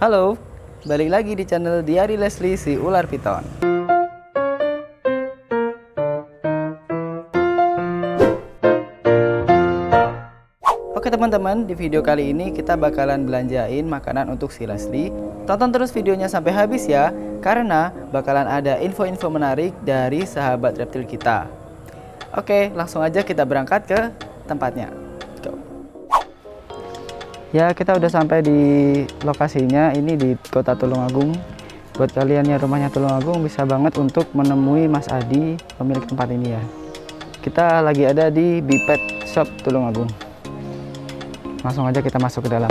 Halo, balik lagi di channel Diari Leslie si Ular Piton. Oke teman-teman, di video kali ini kita bakalan belanjain makanan untuk si Leslie. Tonton terus videonya sampai habis ya, karena bakalan ada info-info menarik dari sahabat reptil kita. Oke, langsung aja kita berangkat ke tempatnya. Ya, kita udah sampai di lokasinya. Ini di Kota Tulungagung. Buat kalian yang rumahnya Tulungagung bisa banget untuk menemui Mas Adi, pemilik tempat ini ya. Kita lagi ada di Bipet Shop Tulungagung. Langsung aja kita masuk ke dalam.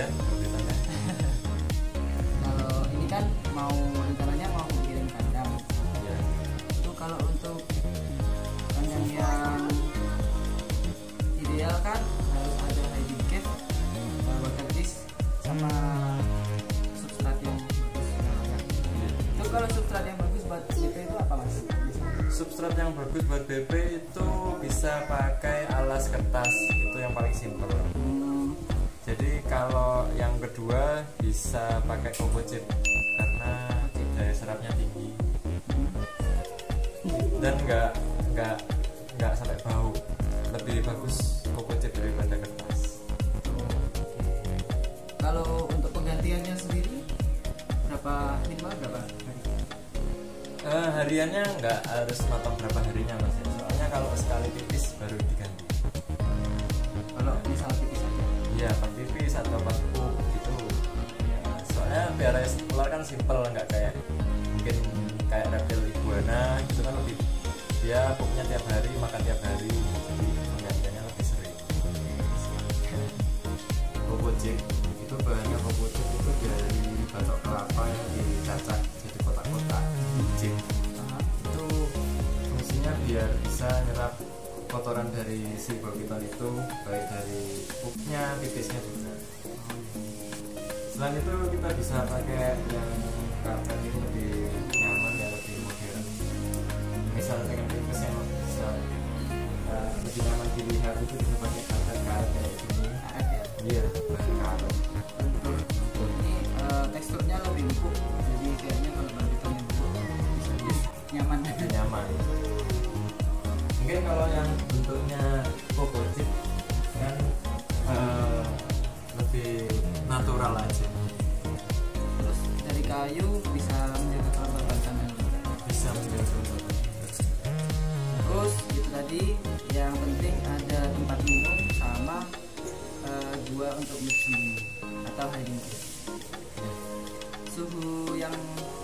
Ya tulisannya. Kalau ini kan mau rencananya mau bikin kandang. Iya. Itu kalau untuk kandang yang ideal kan harus ada hiding uh, water dish, sama substrat yang bagus. Itu kalau substrat yang bagus buat BP itu apa mas? Substrat yang bagus buat BP itu bisa pakai alas kertas. Itu yang paling simpel. Hmm, Jadi kalau yang kedua bisa pakai composite karena daya serapnya tinggi dan nggak nggak nggak sampai bau. Lebih bagus composite daripada kertas. Kalau untuk penggantiannya sendiri berapa minimal berapa? hari? Eh, hariannya nggak harus matok berapa harinya mas ya. Soalnya kalau sekali pipis baru diganti. Kalau misal tipis aja. Iya, pipis atau pup gitu. Ya, soalnya biar ular kan simple nggak kayak mungkin kayak reptil iguana gitu kan lebih dia pupnya tiap hari makan tiap hari jadi penggantiannya lebih sering. Bobojik itu bahannya bobojik itu dari batok kelapa yang dicacah jadi kotak-kotak bobojik Ah, itu fungsinya biar bisa nyerap kotoran dari si piton itu baik dari pupnya, pipisnya juga selain itu kita bisa pakai yang karpet ini lebih nyaman dan lebih modern. Misalnya dengan pipis yang bisa. Uh, lebih nyaman dilihat itu bisa pakai karpet karet kayak gini. Ya. iya bahan karet Ini eh, teksturnya lebih empuk, jadi kayaknya kalau barbecue yang empuk bisa nyaman. nyaman. Mungkin kalau yang bentuknya natural aja. Terus dari kayu bisa menjaga kelembaban bisa menjadi Terus itu tadi yang penting ada tempat minum sama eh, gua untuk bersembunyi atau hiding place. Suhu yang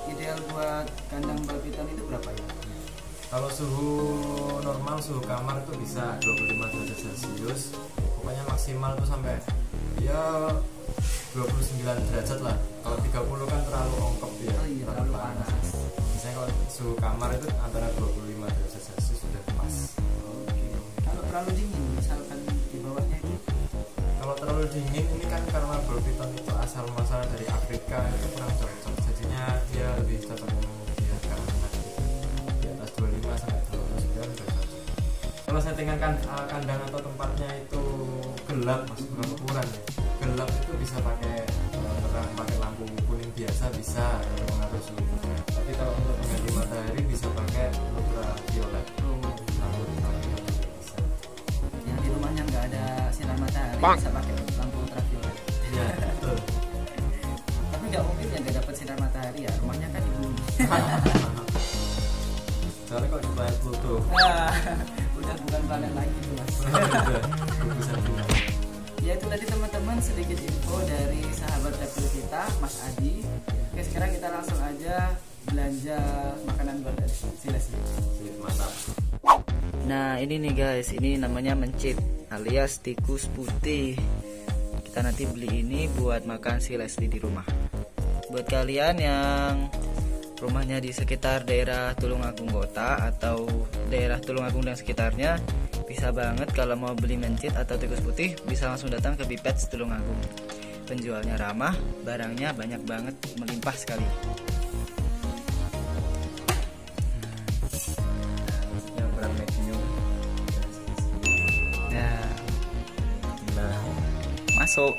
ideal buat kandang balpiton itu berapa ya? kalau suhu normal suhu kamar itu bisa 25 derajat celcius. Pokoknya maksimal tuh sampai ya 29 derajat lah. Kalau 30 kan terlalu ongkep ya. Oh iya, terlalu panas. misalnya kalau suhu kamar itu antara 25 derajat celcius sudah pas Oke. Kalau terlalu dingin, misalkan di bawahnya itu? Kalau terlalu dingin ini kan karena Bolpiton itu asal muasal dari Afrika itu kurang cocok. Jadinya dia lebih cocok di atas 25 sampai 29 udah cocok. Kalau settingan kan uh, kandang atau tempatnya itu gelap mas bukan ukuran ya gelap itu bisa pakai uh, terang pakai lampu kuning biasa bisa untuk mengatur suhu tapi kalau untuk mengganti matahari bisa pakai ultraviolet lampu ultraviolet bisa yang di rumahnya nggak ada sinar matahari bisa pakai lampu ultraviolet. iya betul Tapi nggak mungkin ya nggak dapat sinar matahari ya. Rumahnya kan di bumi. soalnya kalau di planet Pluto udah bukan planet lagi tuh mas. Sedikit info dari sahabat reptil kita Mas Adi Oke sekarang kita langsung aja belanja makanan buat si Leslie. mantap Nah ini nih guys, ini namanya mencit alias tikus putih. Kita nanti beli ini buat makan si Leslie di rumah. Buat kalian yang rumahnya di sekitar daerah Tulungagung Kota atau daerah Tulungagung dan sekitarnya, bisa banget kalau mau beli mencit atau tikus putih bisa langsung datang ke Bipets Tulungagung. Penjualnya ramah, barangnya banyak banget, melimpah sekali. yang medium Nah, nah masuk.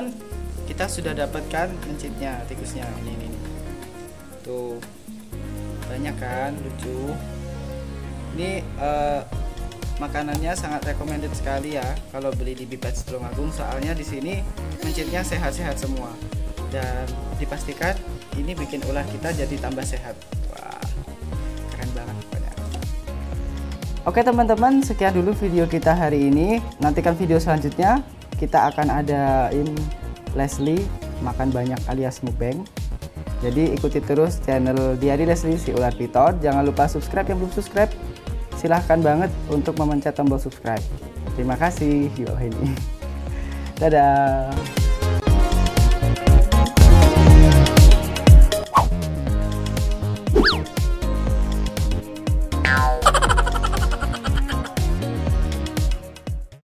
Teman-teman kita sudah dapatkan mencitnya tikusnya. Ini ini, tuh. Banyak kan? Lucu. Ini eh, makanannya sangat recommended sekali ya kalau beli di Bipets Tulungagung soalnya di sini mencitnya sehat-sehat semua. Dan dipastikan ini bikin ulah kita jadi tambah sehat. Wah keren banget pokoknya. Oke teman-teman, sekian dulu video kita hari ini. Nantikan video selanjutnya. Kita akan adain Leslie makan banyak alias mukbang. Jadi ikuti terus channel Diari Leslie si ular piton. Jangan lupa subscribe yang belum subscribe. Silahkan banget untuk memencet tombol subscribe. Terima kasih. Yuk ini. Dadah.